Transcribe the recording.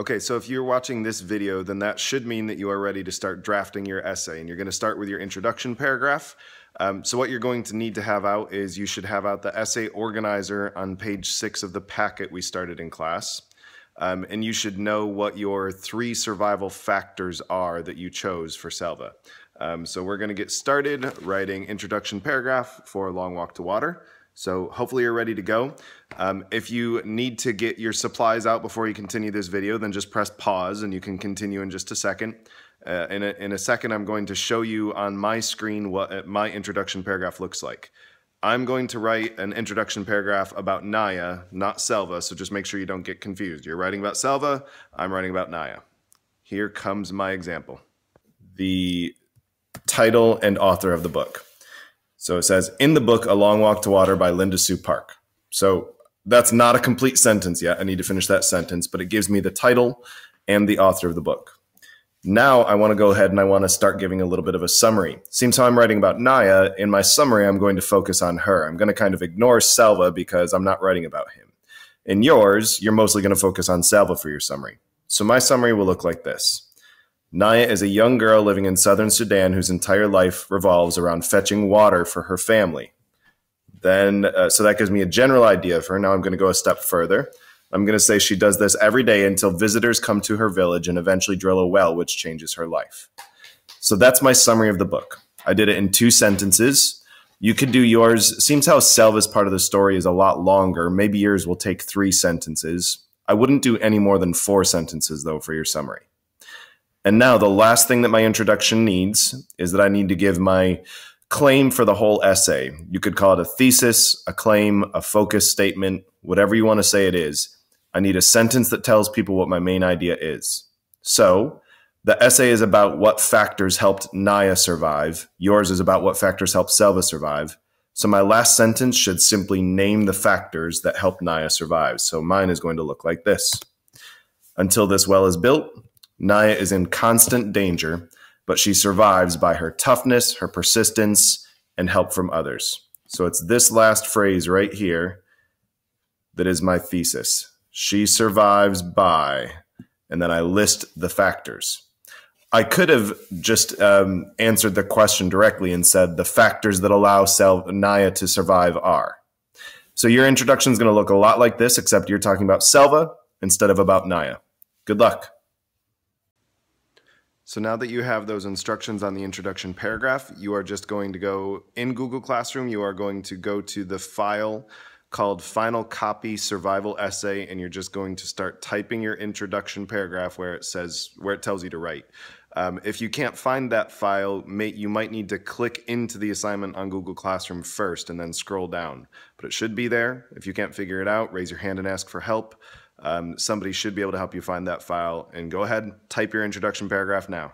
Okay, so if you're watching this video, then that should mean that you are ready to start drafting your essay. And you're going to start with your introduction paragraph. Um, so what you're going to need to have out is you should have out the essay organizer on page six of the packet we started in class. Um, and you should know what your three survival factors are that you chose for Salva. Um, so we're going to get started writing introduction paragraph for Long Walk to Water. So hopefully you're ready to go. Um, if you need to get your supplies out before you continue this video, then just press pause and you can continue in just a second. Uh, in, a, in a second, I'm going to show you on my screen what uh, my introduction paragraph looks like. I'm going to write an introduction paragraph about Nya, not Salva, so just make sure you don't get confused. You're writing about Salva, I'm writing about Nya. Here comes my example. The title and author of the book. So it says, in the book, A Long Walk to Water by Linda Sue Park. So that's not a complete sentence yet. I need to finish that sentence, but it gives me the title and the author of the book. Now I want to go ahead and I want to start giving a little bit of a summary. Seems how I'm writing about Nya. In my summary, I'm going to focus on her. I'm going to kind of ignore Salva because I'm not writing about him. In yours, you're mostly going to focus on Salva for your summary. So my summary will look like this. Nya is a young girl living in southern Sudan whose entire life revolves around fetching water for her family. Then, uh, so that gives me a general idea of her. Now I'm going to go a step further. I'm going to say she does this every day until visitors come to her village and eventually drill a well, which changes her life. So that's my summary of the book. I did it in two sentences. You could do yours. Seems how Salva's part of the story is a lot longer. Maybe yours will take three sentences. I wouldn't do any more than four sentences, though, for your summary. And now the last thing that my introduction needs is that I need to give my claim for the whole essay. You could call it a thesis, a claim, a focus statement, whatever you want to say it is. I need a sentence that tells people what my main idea is. So, the essay is about what factors helped Nya survive. Yours is about what factors helped Salva survive. So, my last sentence should simply name the factors that helped Nya survive. So, mine is going to look like this Until this well is built, Nya is in constant danger, but she survives by her toughness, her persistence, and help from others. So it's this last phrase right here that is my thesis. She survives by, and then I list the factors. I could have just um, answered the question directly and said the factors that allow Sel- Nya to survive are. So your introduction is going to look a lot like this, except you're talking about Salva instead of about Nya. Good luck. So now that you have those instructions on the introduction paragraph, you are just going to go in Google Classroom, you are going to go to the file called Final Copy Survival Essay, and you're just going to start typing your introduction paragraph where it says, where it tells you to write. Um, if you can't find that file, may, you might need to click into the assignment on Google Classroom first and then scroll down. But it should be there. If you can't figure it out, raise your hand and ask for help. Um, somebody should be able to help you find that file. And go ahead, type your introduction paragraph now.